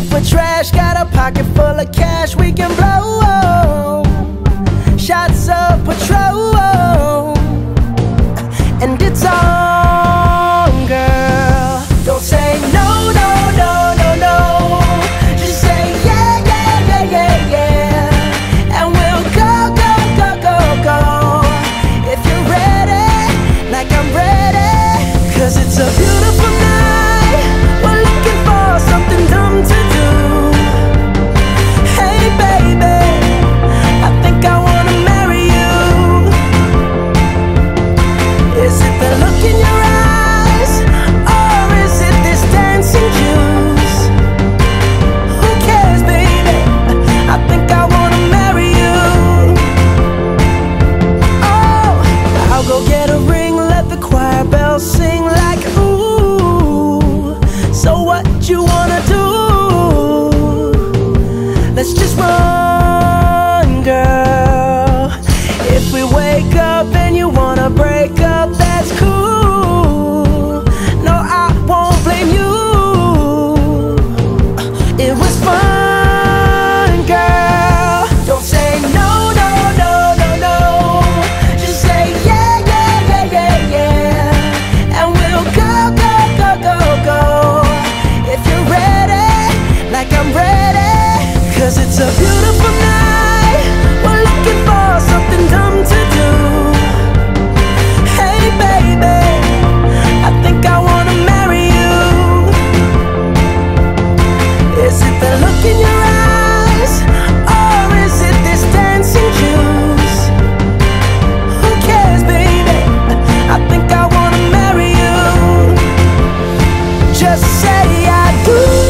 pocket for trash, got a pocket full of cash we can blow. Shots of Patrón, and it's all. hadiahku